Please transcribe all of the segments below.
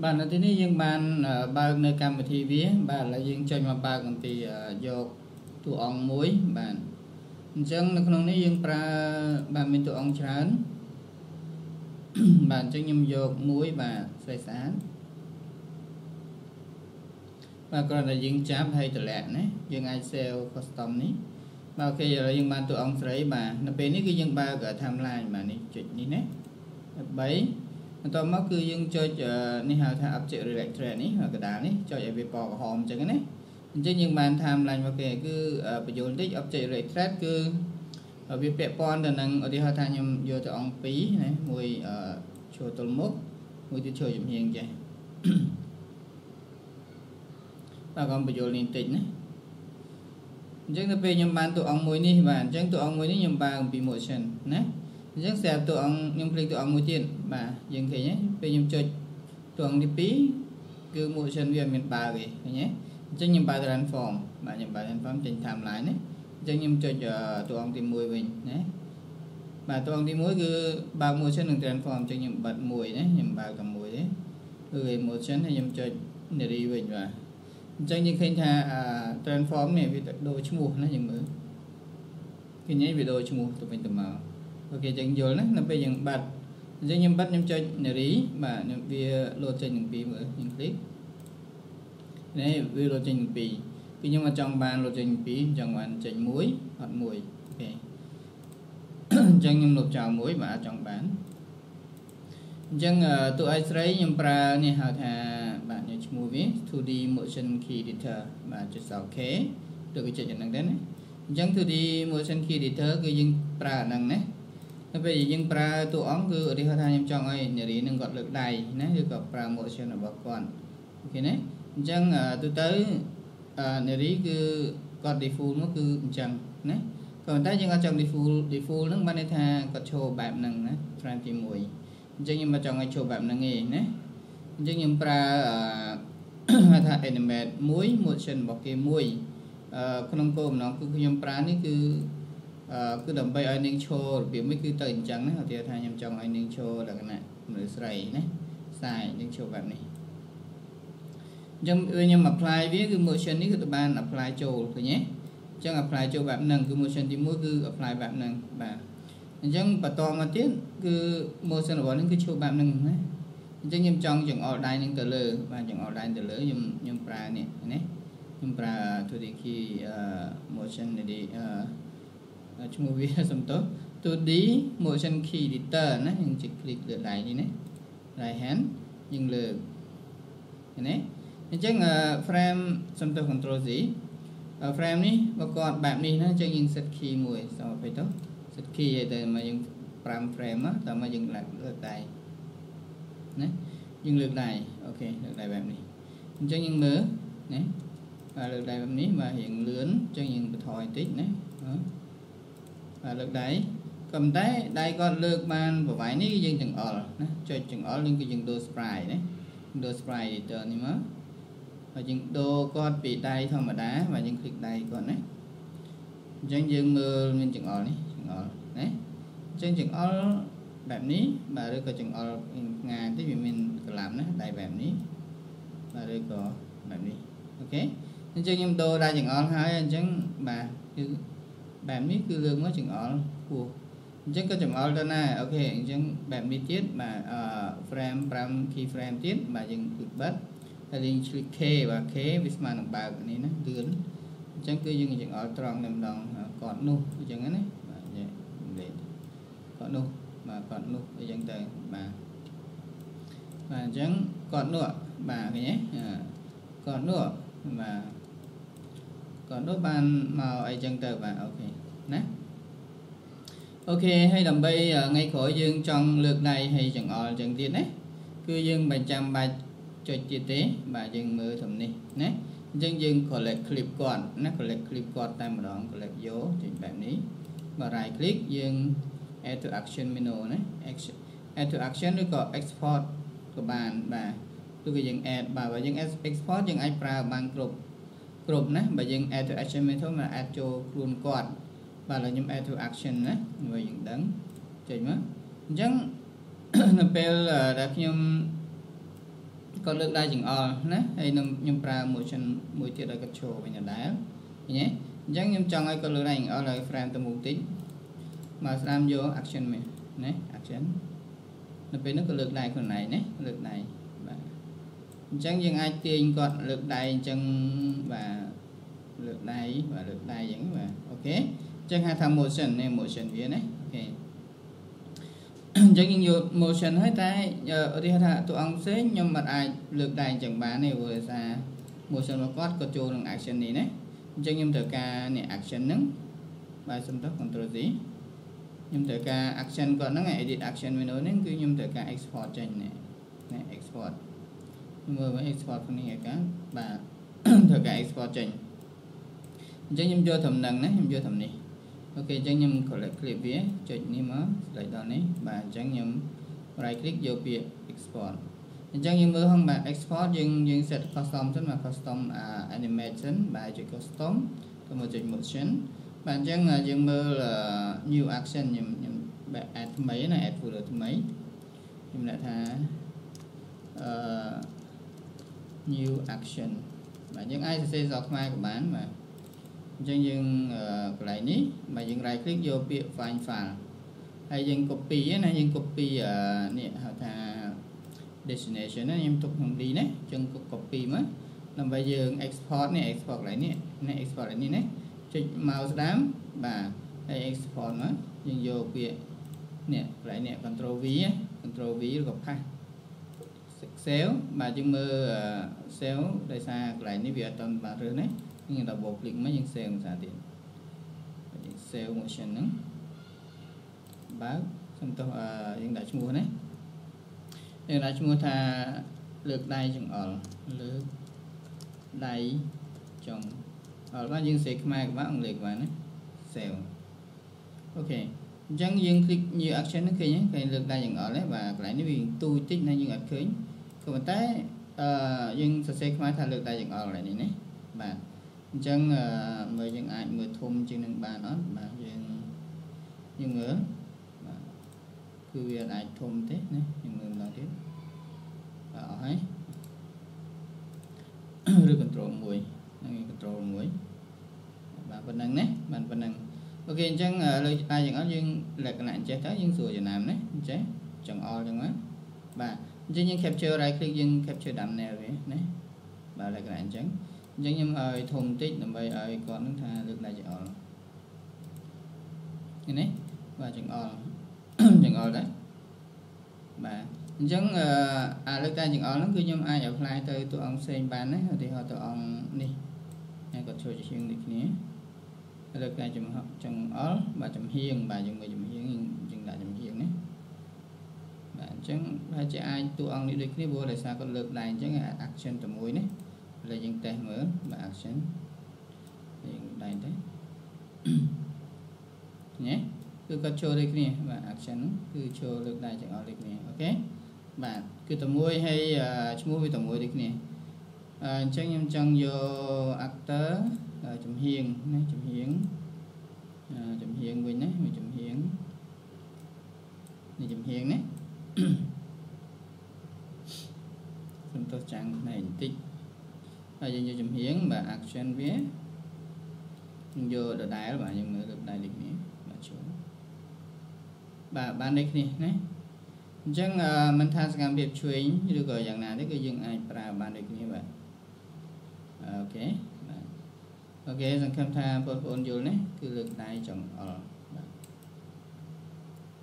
បាទនៅទីនេះយើងបានបើកនៅកម្មវិធីវាបាទឥឡូវយើងចុចមកបើកអំពីយកតួអង្គមួយបាទអញ្ចឹងនៅក្នុងនេះយើងប្រើបាទមានតួអង្គច្រើនបាទអញ្ចឹងខ្ញុំយកមួយបាទស្រីស្អាតបាទគ្រាន់តែយើងចាប់ហើយតម្លាក់ណាយើងអាច save custom នេះបាទអូខេឥឡូវយើងបានតួអង្គស្រីបាទនៅពេលនេះគឺយើងបើក timeline បាទនេះចុចនេះណា3 បន្ទាប់មកគឺយើងចុចនេះហៅថា object relax thread នេះកដាលនេះចុចឲ្យវាពណ៌ក្រហមអញ្ចឹងណាអញ្ចឹងយើងបាន timeline មកគេគឺបញ្យល់តិច object relax thread គឺវាពាក់ព័ន្ធទៅនឹងឧទាហរណ៍ថាខ្ញុំយកទៅអង្គ2ណាមួយឈរទល់មុខមួយទៀតឈរជំហៀងចេះបាទកុំបញ្យល់នេះតិចណាអញ្ចឹងទៅពេលខ្ញុំបានតួអង្គមួយនេះបាទអញ្ចឹងតួអង្គមួយនេះខ្ញុំបើអំពី motion ណា អញ្ចឹងស្រាប់តួអង្គខ្ញុំคลิกតួអង្គមួយទៀតបាទយើងឃើញទេពេលខ្ញុំចុចតួអង្គទី2គឺ motion វាមានបើទេឃើញទេអញ្ចឹងខ្ញុំបើ transform បាទខ្ញុំបើ transform ចេញ timeline ណាអញ្ចឹងខ្ញុំចុចតួអង្គទី1វិញណាបាទតួអង្គទី1គឺបើ motion និង transform អញ្ចឹងខ្ញុំបិទមួយណាខ្ញុំបើតែមួយទេគឺ motion ហើយខ្ញុំចុច neri វិញបាទអញ្ចឹងយើងឃើញថា transform នេះវាដូរឈ្មោះណាយើងមើលឃើញទេវាដូរឈ្មោះទៅវិញទៅមក អូខេយើងយល់ណានៅពេលយើងបាត់អញ្ចឹងខ្ញុំបាត់ខ្ញុំចុចនារីបាទខ្ញុំវាលោតចេញទាំងពីរមើលខ្ញុំคลิกនេះវាលោតចេញទាំងពីរគឺខ្ញុំអត់ចង់បានលោតចេញទាំងពីរចង់បានចេញមួយអត់មួយអូខេអញ្ចឹងខ្ញុំលុបចោលមួយបាទចង់បានអញ្ចឹងតួឯស្រីខ្ញុំប្រើនេះហៅថាបាទខ្ញុំឈ្មោះវា 2D motion key editor បាទចុច OK ឬក៏ចុចហ្នឹងដែរណាអញ្ចឹង 2D motion key editor គឺយើងប្រើអាហ្នឹងណា ទៅពេលយើងប្រើតួអង្គគឺឧទាហរណ៍ថាខ្ញុំចង់ឲ្យនារីនឹងគាត់លើកដៃណាឬក៏ប្រើ motion របស់គាត់អូខេណាអញ្ចឹងទូទៅនារីគឺគាត់ default មកគឺអញ្ចឹងណាក៏ប៉ុន្តែយើងអត់ចង់ default default ហ្នឹងបានន័យថាគាត់ឈរបែបហ្នឹងណា trend ទី1អញ្ចឹងខ្ញុំមិនចង់ឲ្យឈរបែបហ្នឹងទេណាអញ្ចឹងខ្ញុំប្រើហៅថា animate 1 motion របស់គេមួយក្នុងគោលបំណងគឺខ្ញុំប្រើនេះគឺ គឺដើម្បីឲ្យនាងឈររបៀបនេះគឺទៅអញ្ចឹងណាឧទាហរណ៍ថាខ្ញុំចង់ឲ្យនាងឈរលក្ខណៈមនុស្សស្រីណាខ្សែនាងឈរបែបនេះអញ្ចឹងខ្ញុំ apply វាគឺ motion នេះគឺទៅបាន apply ចូលឃើញទេអញ្ចឹង apply ចូលបែបហ្នឹងគឺ motion ទី1គឺ apply បែបហ្នឹងបាទអញ្ចឹងបន្តមកទៀតគឺ motion របស់នេះគឺឈរបែបហ្នឹងណាអញ្ចឹងខ្ញុំចង់ចង្អុលដៃនឹងទៅលើបាទចង្អុលដៃទៅលើខ្ញុំខ្ញុំប្រើនេះណាខ្ញុំប្រើ 2D key motion នេះ ឈ្មោះវាសំទោស 2D motion key editor ណាយើងចុច click លើដៃនេះណា right hand យើងលើកឃើញទេអញ្ចឹង frame សំទោស control Z frame នេះបើគាត់បែបនេះណាអញ្ចឹងយើង set key មួយសូមអភ័យទៅ set key ឲ្យតែមកយើង5 frame តែមកយើងលើកដៃណាយើងលើកដៃអូខេលើកដៃបែបនេះអញ្ចឹងយើងមើលណាបាទលើកដៃបែបនេះបាទរៀងលឿនអញ្ចឹងយើងបន្ថយបន្តិចណាបាទ លើកដៃក៏ប៉ុន្តែដៃគាត់លើកបានប្រវាយនេះយើងចង្អុលណាចុចចង្អុលនឹងគឺយើងដូរ spray ណាដូរ spray editor នេះមកហើយយើងដូរគាត់ពីដៃធម្មតាបាទយើងคลิกដៃគាត់ណាអញ្ចឹងយើងមើលមានចង្អុលនេះចង្អុលណាអញ្ចឹងចង្អុលបែបនេះបាទឬក៏ចង្អុលផ្ងាតិចវាមានកលាប់ណាដៃបែបនេះបាទឬក៏បែបនេះអូខេអញ្ចឹងខ្ញុំដូរដៃចង្អុលហើយអញ្ចឹងបាទគឺ បែបនេះគឺលើកមកចង្អុលខ្ពស់អញ្ចឹងក៏ចង្អុលទៅណាអូខេអញ្ចឹងបែបនេះទៀតបាទអឺ frame 5 key frame ទៀតបាទយើងគិតបិទហើយយើងឆ្លិក K បាទ K វាស្មើនឹងបើកនេះណាលឿនអញ្ចឹងគឺយើងចង្អុលត្រង់តែម្ដងកត់នោះអញ្ចឹងណាបាទនិយាយលេខកត់នោះបាទកត់នោះអញ្ចឹងទៅបាទបាទអញ្ចឹងកត់នោះបាទឃើញទេកត់នោះបាទ ក៏នោះបានមកអីចឹងទៅបាទអូខេណាអូខេហើយដើម្បីថ្ងៃក្រោយយើងចង់លើកដៃហើយចង្អុលចឹងទៀតណាគឺយើងមិនចាំបាច់ចុចទៀតទេបាទយើងមើលត្រឹមនេះណាអញ្ចឹងយើង collect clip គាត់ណា collect clip គាត់តែម្ដង collect យកចេញបែបនេះបាទ right click យើង add to action menu ណា action add to action ឬក៏ export ក៏បានបាទឬក៏យើង add បាទបើយើង export យើងអាចប្រើបានគ្រប់ គ្រប់ណាបើយើង add to action method មក add ចូលខ្លួនគាត់បាទឥឡូវខ្ញុំ add to action ណាមើលយើងដឹងចេញមកអញ្ចឹងនៅពេលដែលខ្ញុំគាត់លើកដៃចង្អុលណាហើយនឹងខ្ញុំប្រើ motion មួយទៀតឲ្យគាត់ឈរវិញដដែលឃើញទេអញ្ចឹងខ្ញុំចង់ឲ្យគាត់លើកដៃចង្អុលឲ្យ frame ទៅមុខតិចមកស្ដាំយក action មែនណា action នៅពេលនោះក៏លើកដៃខ្លួនឯងណាលើកដៃបាទ អញ្ចឹងយើងអាចទាញគាត់លើកដៃអញ្ចឹងបាទលើកដៃបាទលើកដៃអញ្ចឹងបាទអូខេអញ្ចឹងហៅថា motion នេះ motion វាណាអូខេអញ្ចឹងយើងយក motion ហើយតែរៀបថាតួអង្គផ្សេងខ្ញុំមិនអាចលើកដៃអញ្ចឹងបានទេព្រោះដោយសារ motion របស់គាត់ក៏ចូលនឹង action នេះណាអញ្ចឹងខ្ញុំត្រូវការនេះ action ហ្នឹងបាទសុំទៅ control Z ខ្ញុំត្រូវការ action គាត់ហ្នឹង edit action menu ហ្នឹងគឺខ្ញុំត្រូវការ export ចេញនេះណា export មើលមើល export នេះឯកាបាទត្រូវការ export ចេញអញ្ចឹងខ្ញុំយកត្រឹមហ្នឹងណាខ្ញុំយកត្រឹមនេះអូខេអញ្ចឹងខ្ញុំ collect clip វាចុចនេះមក select ដល់នេះបាទអញ្ចឹងខ្ញុំ right click យកពាក្យ export អញ្ចឹងយើងមើលហ្នឹងបាទ export យើងយើង set custom សិនបាទ custom animation បាទចុច custom ទៅមកចុច motion បាទអញ្ចឹងយើងមើល new action ខ្ញុំខ្ញុំ add ថ្មីណា add folder ថ្មីខ្ញុំដាក់ថាអឺ new action បាទយើងអាចសរសេរសរខ្មែរក៏បានបាទអញ្ចឹងយើងកន្លែងនេះបាទយើង right click យកពាក្យ find file ហើយយើង copy ណាយើង copy នេះហៅថា destination ណាខ្ញុំទុកក្នុង D ណាអញ្ចឹង copy មកដើម្បីយើង export នេះ export កន្លែងនេះនេះ export កន្លែងនេះណាចុច mouse ស្ដាំបាទហើយ export មកយើងយកពាក្យនេះកន្លែងនេះ control V control V ឬក៏ pass save បាទយើងមើល save ដោយសារកន្លែងនេះវាអត់ទាន់បានរើសណាយើង double click មកយើង save ភាសាទៀតយើង save motion ហ្នឹងបើសំទោសយើងដាក់ឈ្មោះណាយើងដាក់ឈ្មោះថាលើកដៃចង្អុលលើកដៃចង្អុលបាទយើងសេខ្មែរក៏បានអង់គ្លេសក៏បានណា save អូខេអញ្ចឹងយើង click new action ហ្នឹងឃើញទេឃើញលើកដៃចង្អុលទេបាទកន្លែងនេះវាទូតិចណាយើងអត់ឃើញ ក៏ប៉ុន្តែអឺយើងសរសេរខ្មែរថាលើកដៃចង្អុលកន្លែងនេះណាបាទអញ្ចឹងមើលយើងអាចមើលធំជាងនឹងបានអត់បាទយើងយើងមើលបាទគឺវាអាចធំទេណាយើងមើលម្ដងទៀតបាទអស់ហើយឬ control 1ហ្នឹង control 1បាទប៉ុណ្ណឹងណាបាទប៉ុណ្ណឹងអូខេអញ្ចឹងលើដៃចង្អុលយើងលក្ខណៈអញ្ចេះទៅយើងសួរចំណាំណាអញ្ចេះចង្អុលអញ្ចឹងមកបាទ អញ្ចឹងយើង capture right click យើង capture thumbnail វាណាបាទលក្ខណៈអញ្ចឹងអញ្ចឹងខ្ញុំឲ្យធំតិចដើម្បីឲ្យគាត់នឹងថាលើកដៃចង្អុលឃើញទេបាទចង្អុលចង្អុលដែរបាទអញ្ចឹងអាលើកដៃចង្អុលហ្នឹងគឺខ្ញុំអាច apply ទៅតួអង្គផ្សេងបានណាឧទាហរណ៍តួអង្គនេះហើយគាត់ជួយជាងដូចគ្នាលើកដៃចំហចង្អុលបាទចំហៀងបាទយើងមើលចំហៀងយើងដាក់ចំហៀងណាបាទ អញ្ចឹងហើយជាអាចតួអង្គនេះដូចគ្នាព្រោះដោយសារគាត់លើកដៃអញ្ចឹង action តែមួយណាឥឡូវយើងតេស្តមើលបាទ action យើងដៃទៅញ៉េគឺគាត់ចូលដូចគ្នាបាទ action គឺចូលលើកដៃចង្អុលដូចគ្នាអូខេបាទគឺតែមួយហើយឈ្មោះវាតែមួយដូចគ្នាអញ្ចឹងខ្ញុំចង់យក actor ចំហៀងណាចំហៀងចំហៀងវិញណាមួយចំហៀងនេះចំហៀងណាខ្ញុំទោះចាំងផ្នែកបន្តិច ហើយយើងយកចំហៀងបាទ action វាយើងយកដដែលបាទយើងមើលដដែលដូចនេះបាទចូលបាទបានដូចនេះណាអញ្ចឹងមិនថាសកម្មភាពឆ្វេងឬក៏យ៉ាងណាទេគឺយើងអាចប្រើបានដូចគ្នាបាទ OK OK សង្ឃឹមថាបងប្អូនយល់ណាគឺលើកដៃចង្អុលបាទ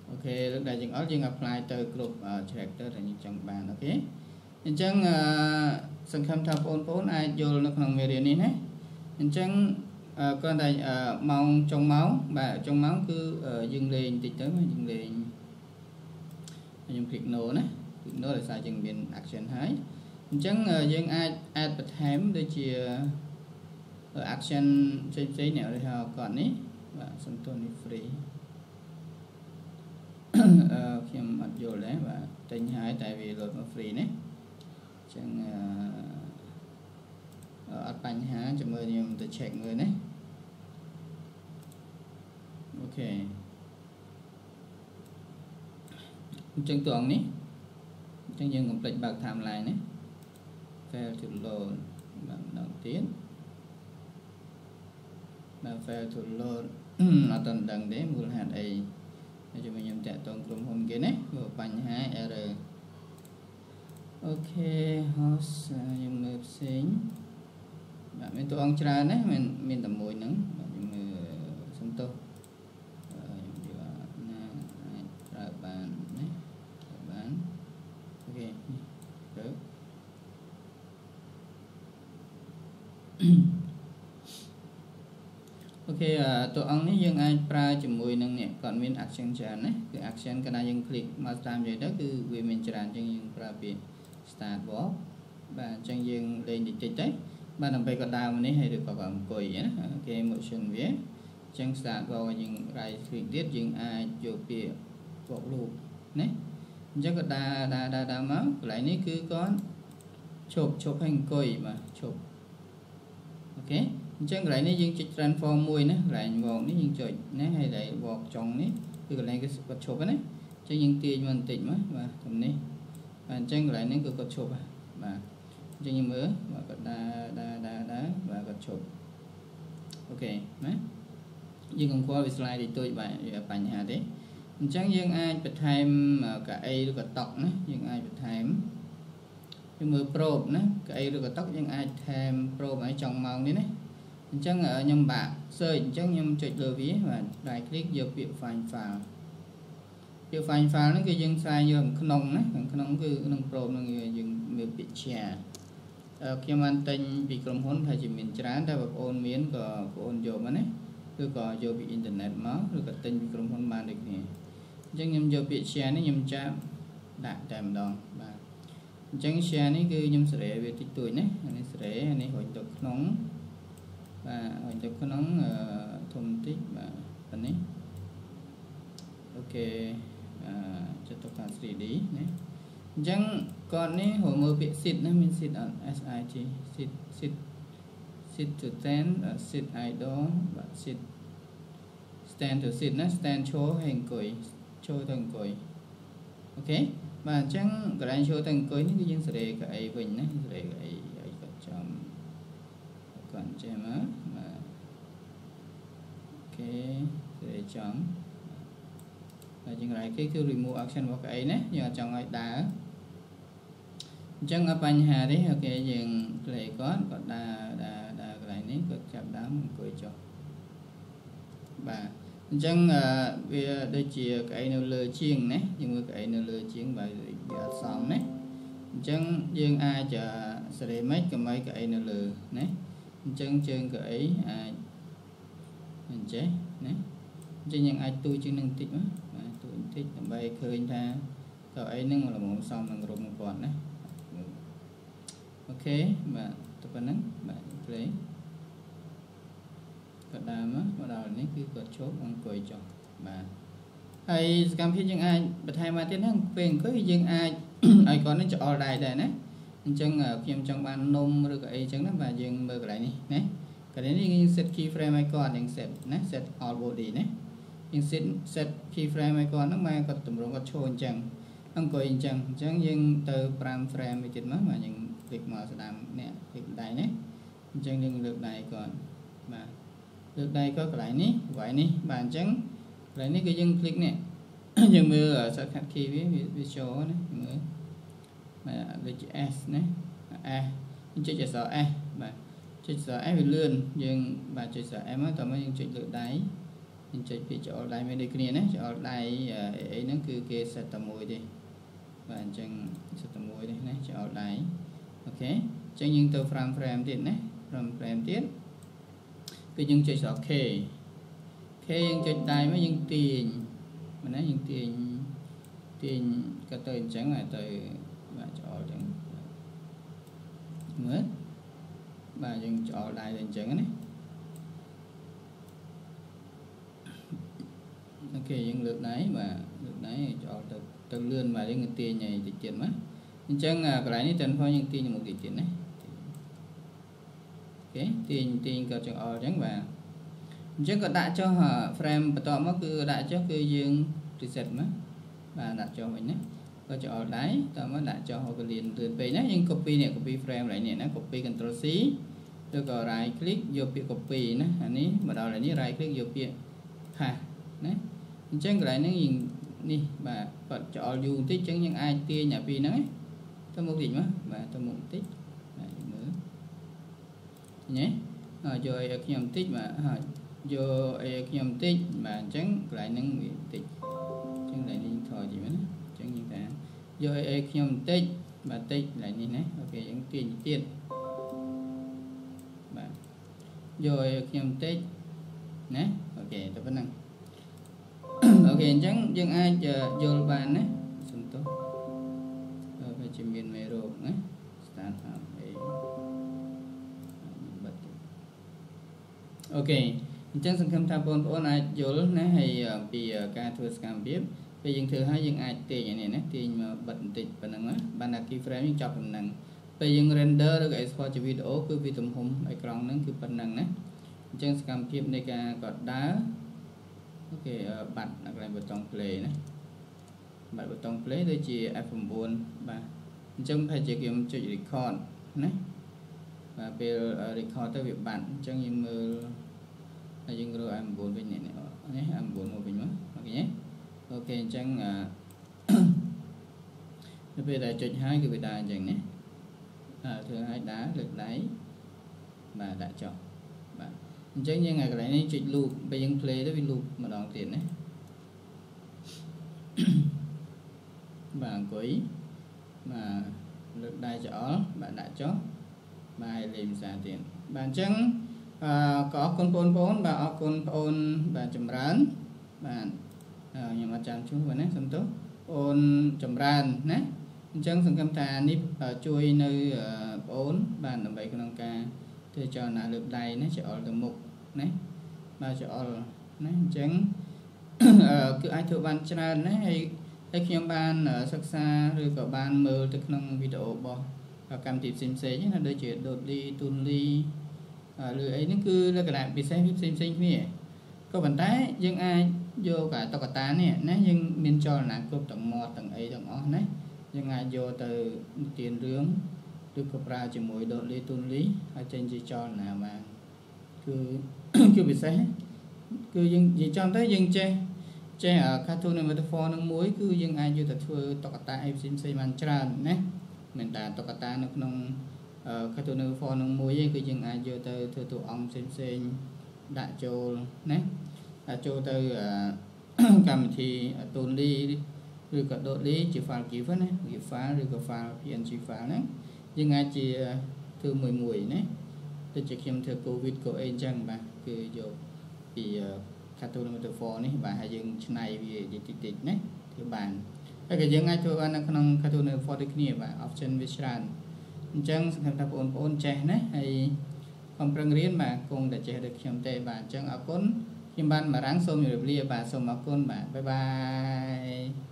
អូខេលើកដៃចង្អុលយើង apply ទៅគ្រប់ character ដែលយើងចង់បាន OK អញ្ចឹង សង្ឃឹមថាបងប្អូនអាចយល់នៅក្នុងមេរៀននេះណាអញ្ចឹងគ្រាន់តែម៉ោងចុងម៉ោងបាទចុងម៉ោងគឺយើងលេងតិចទៅយើងលេងខ្ញុំ click no ណា click no ដោយសារយើងមាន action ហើយអញ្ចឹងយើងអាច add បន្ថែមដូចជា action ផ្សេងផ្សេងអ្នករិះគាត់នេះបាទសំទោសនេះ free អឺខ្ញុំអត់យល់ដែរបាទទិញហើយតែវា load មក free ណាអញ្ចឹងអត់បញ្ហាចាំមើលខ្ញុំទៅ check មើលណាអូខេអញ្ចឹងតួអង្គនេះអញ្ចឹងយើងកុំភ្លេចបើក timeline ណា fail to load បាទម្ដងទៀតបាទ fail to load អត់ទាន់ដឹងទេមូលហេតុអីហើយជួយខ្ញុំតាក់ទងក្រុមហ៊ុនគេណាព្រោះបញ្ហា error អូខេ host ខ្ញុំមើលផ្សេងបាទមានតួអង្គច្រើនណាមានមានតែមួយហ្នឹងបាទខ្ញុំមើលសំទោសខ្ញុំនិយាយណាអាចប្រើបានណាបានអូខេទៅអូខេតួអង្គនេះយើងអាចប្រើជាមួយនឹងនេះគាត់មាន action ច្រើនណាគឺ action កាលណាយើង click មកតាមនិយាយទៅគឺវាមានច្រើនអញ្ចឹងយើងប្រើពាក្យ start walk បាទអញ្ចឹងយើងលេងតិចតិចទៅបាទដើម្បីក៏ដើមនេះហើយឬក៏អង្គុយណាគេ motion វាអញ្ចឹង start walk យើង right click ទៀតយើងអាចយកពាក្យ walk loop ណាអញ្ចឹងក៏ដើរដើរដើរដើរមកកន្លែងនេះគឺគាត់ឈប់ឈប់ឲ្យអង្គុយបាទឈប់អូខេអញ្ចឹងកន្លែងនេះយើងចុច transform មួយណាកន្លែង walk នេះយើងចុចណាហើយដែល walk ចុងនេះគឺកន្លែងគេគាត់ឈប់ណាអញ្ចឹងយើងទាញមកបន្តិចមកបាទតាមនេះ បាទអញ្ចឹងកន្លែងនេះគឺគាត់ឈប់បាទអញ្ចឹងខ្ញុំមើលបាទគាត់ដើរដើរដើរដើរបាទគាត់ឈប់អូខេណាយើងកង្វល់វា slide តិចតួចបាទបញ្ហាទេអញ្ចឹងយើងអាចបន្ថែមកៅអីឬក៏តុកណាយើងអាចបន្ថែមយើងមើលប្រូបណាកៅអីឬក៏តុកយើងអាចថែមប្រូបឲ្យចុងម៉ោងនេះណាអញ្ចឹងខ្ញុំបាក់ search អញ្ចឹងខ្ញុំចុចលើវាបាទ right click យកពាក្យ find file ពាក្យ find file ហ្នឹងគឺយើងស្វែងយកក្នុងណាក្នុងគឺក្នុងប្រូបហ្នឹងយើងមើលពាក្យ share ខ្ញុំបានទិញពីក្រុមហ៊ុនថាជាមានច្រើនតែបងប្អូនមានក៏បងប្អូនយកមកណាឬក៏យកពីអ៊ីនធឺណិតមកឬក៏ទិញពីក្រុមហ៊ុនបានដូចគ្នាអញ្ចឹងខ្ញុំយកពាក្យ share នេះខ្ញុំចាប់ដាក់តែម្ដងបាទអញ្ចឹង share នេះគឺខ្ញុំសេរីវាតិចតួចណានេះសេរីនេះរុញទៅក្នុងបាទរុញទៅក្នុងធំតិចបាទប៉ុណ្នេះអូខេអឺ ចិត្តទៅខាង 3D ណាអញ្ចឹងគាត់នេះហៅមើលពាក្យ sit ណាមាន sit អត់ SIT sit sit sit to stand sit idle បាទ sit stand to sit ណា stand ឈរហើយអង្គុយឈរទៅអង្គុយ OK បាទអញ្ចឹងកន្លែងឈរទៅអង្គុយនេះគឺយើង select កៅអីវិញណា select កៅអីឲ្យគាត់ចំគាត់ចេះមកបាទ OK select ចំ ហើយជាងរៃគេគឺ remove action របស់កៅអីណាយើងអត់ចង់ឲ្យដើរអញ្ចឹងអត់បញ្ហាទេ OK យើង play គាត់គាត់ដើរដើរដើរកន្លែងនេះគាត់ចាប់ដើមអង្គុយចុះបាទអញ្ចឹងវាដូចជាកៅអីនៅលើជាងណាយើងមើលកៅអីនៅលើជាងបើវាអត់សមណាអញ្ចឹងយើងអាចសេរីមិចកុំឲ្យកៅអីនៅលើណាអញ្ចឹងជើងកៅអីអាចអញ្ចេះណាអញ្ចឹងយើងអាចទូជាងនឹងបន្តិចមក បាទទូបន្តិចដើម្បីឃើញថាកៅអីនឹងល្មមសមនឹងរុំគាត់ណាអូខេបាទទៅប៉ុណ្ណឹងបាទ play ក៏ដើមមកដល់នេះគឺគាត់ជប់អង្គុយចុះបាទហើយសកម្មភាពយើងអាចបន្ថែមមកទៀតហ្នឹងពេលអង្គុយយើងអាចឲ្យគាត់នេះច្អល់ដៃដែរណាអញ្ចឹងខ្ញុំចង់បាននំឬក៏អីអញ្ចឹងណាបាទយើងមើលកន្លែងនេះណាកន្លែងនេះយើង set key frame ឲ្យគាត់យើង set ណា set all body ណា យើង set set key frame ឲ្យគាត់ហ្នឹងមកគាត់តម្រង់គាត់ឈរអញ្ចឹងអង្គុយអញ្ចឹងអញ្ចឹងយើងទៅ5 frame មួយទៀតមកបាទយើង click មកស្ដាំនេះ click ដៃណាអញ្ចឹងយើងលើកដៃគាត់បាទលើកដៃក៏កន្លែងនេះវាយនេះបាទអញ្ចឹងកន្លែងនេះគឺយើងคลิกនេះយើងមើល shortcut key វាវាចូលណាមើលបាទដូចជា S ណា S យើងចុចអក្សរ S បាទចុចអក្សរ S វាលឿនយើងបាទចុចអក្សរ M តោះមកយើងចុចលើកដៃ យើងចុចពីច្អល់ដៃមានដូចគ្នាណាច្អល់ដៃអីហ្នឹងគឺគេ set តែមួយទេបាទអញ្ចឹង set តែមួយទេណាច្អល់ដៃអូខេអញ្ចឹងយើងទៅ frame frame ទៀតណា frame frame ទៀតគឺយើងចុចស្រុក K K យើងចុចដៃមកយើងទាញមែនទេយើងទាញទាញក៏ទៅអញ្ចឹងហើយទៅបាទច្អល់អញ្ចឹងមើលបាទយើងច្អល់ដៃទៅអញ្ចឹងណា អូខេយើងលើកដៃបាទលើកដៃច្អល់ទៅទៅលឿនបាទយើងទាញឲ្យតិចទៀតមកអញ្ចឹងកន្លែងនេះ ten point យើងទាញទៅមុខតិចទៀតណាគេទាញទាញក៏ចង្អុលអញ្ចឹងបាទអញ្ចឹងក៏ដាក់ចុះ frame បន្ទាប់មកគឺដាក់ចុះគឺយើង reset មកបាទដាក់ចុះវិញណាក៏ចោលដៃតើមកដាក់ចោលកលៀនលឿនពេកណាយើង copy នេះ copy frame ឡើងនេះណា copy control C ឬក៏ right click យកពាក្យ copy ណាអានេះមកដល់នេះ right click យកពាក្យ paste ណា អញ្ចឹងកន្លែងហ្នឹងយើងនេះបាទគាត់ចោលយូរបន្តិចអញ្ចឹងយើងអាចទាញអាពីរហ្នឹងទៅមុខតិចមកបាទទៅមុខបន្តិចបាទមើលញ៉េយកឲ្យខ្ញុំបន្តិចបាទហើយយកឲ្យខ្ញុំបន្តិចបាទអញ្ចឹងកន្លែងហ្នឹងវាបន្តិចអញ្ចឹងកន្លែងនេះថយតិចមែនណាអញ្ចឹងយើងថាយកឲ្យខ្ញុំបន្តិចបាទតិចកន្លែងនេះណាអូខេយើងទាញទៀតបាទយកឲ្យខ្ញុំបន្តិចណាអូខេទៅប៉ុណ្ណឹង អូខេអញ្ចឹងយើងអាចយល់បានណាសំទោសវាជាមានមេរោគណា start up អីបាទ OK អញ្ចឹងសង្ឃឹមថាបងប្អូនអាចយល់ណាហើយពីការធ្វើសកម្មភាពពេលយើងធ្វើហើយយើងអាចទាញនេះណាទាញមកបិទបន្តិចប៉ុណ្ណឹងណាបានតែ keyframe យើងចាប់ប៉ុណ្ណឹងពេលយើង render ឬក៏ export ជាវីដេអូគឺវាទំហំអេក្រង់ហ្នឹងគឺប៉ុណ្ណឹងណាអញ្ចឹងសកម្មភាពនៃការកត់ដើរ OK បាទនៅកន្លែងប៊ូតុង play ណាបាទប៊ូតុង play ដូចជា F9 បាទអញ្ចឹងប្រហែលជាខ្ញុំចុច record ណាបាទពេល record ទៅវាបាត់អញ្ចឹងយើងមើលហើយយើងរក M9 វិញនេះនេះ M9 មកវិញមកអូខេអូខេអញ្ចឹងនៅពេលដែលចុចហើយគឺវាដើរអញ្ចឹងណាអើធ្វើឲ្យដើរលើកដៃបាទដាក់ចុះបាទ អញ្ចឹងយើងឲ្យកន្លែងនេះចុច loop ពេលយើង play ទៅវា loop ម្ដងទៀតណាបាទអង្គុយបាទលើកដៃចោលបាទដាក់ចុះបាទឲ្យលេងភាសាទៀតបាទអញ្ចឹងអឺក៏អរគុណបងប្អូនបាទអរគុណបងប្អូនបាទចម្រើនបាទខ្ញុំអត់ចាំជួបណាសំទោសអូនចម្រើនណាអញ្ចឹងសង្ឃឹមថានេះជួយនៅបងអូន បាទដើម្បីក្នុងការធ្វើចលនាលើកដៃណាច្អល់ទៅមុខ ណាបាទច្អល់ណាអញ្ចឹងគឺអាចធ្វើបានច្រើនណាហើយហើយខ្ញុំបានសិក្សាឬក៏បានមើលទៅក្នុងវីដេអូរបស់កម្មវិធីផ្សេងផ្សេងណាដូចជា Dotly Tunly ឬអីហ្នឹងគឺលក្ខណៈពិសេសវាផ្សេងផ្សេងគ្នាក៏ប៉ុន្តែយើងអាចយកកាតុក្កតានេះណាយើងមានចលនាគ្រប់ទាំងមាត់ទាំងអីទាំងអស់ណាយើងអាចយកទៅនិទានរឿងឬក៏ប្រើជាមួយដុតលីទុនលីហើយចេញជាចលនាបានគឺ គឺពិសេសគឺយើងនិយាយចំទៅយើងចេះចេះ cartoon metaphor នឹងមួយគឺយើងអាចយកទៅធ្វើតុក្កតាអីផ្សេងផ្សេងបានច្រើនណាមិនតែតុក្កតានៅក្នុង cartoon metaphor នឹងមួយឯងគឺយើងអាចយកទៅធ្វើតួអង្គផ្សេងផ្សេងដាក់ចូលណាដាក់ចូលទៅកម្មវិធី Tonly ឬក៏ Dotly ជា file GIF ណា GIF file ឬក៏ file PNG file ហ្នឹងយើងអាចជាធ្វើមួយមួយណាដូចជាខ្ញុំធ្វើ COVID ក៏អីអញ្ចឹងបាទ គឺយកពី cartoon metaphor នេះបាទហើយយើងឆ្នៃវាតិចតិចណាធ្វើបានហើយក៏យើងអាចធ្វើបាននៅក្នុង cartoon metaphor ដូចគ្នាបាទ option វាច្រើនអញ្ចឹងសង្ឃឹមថាបងប្អូនចេះណាហើយកុំប្រឹងរៀនបាទគង់តែចេះដូចខ្ញុំទេបាទអញ្ចឹងអរគុណខ្ញុំបានបារាំងសូមជម្រាបលាបាទសូមអរគុណបាទបាយបាយ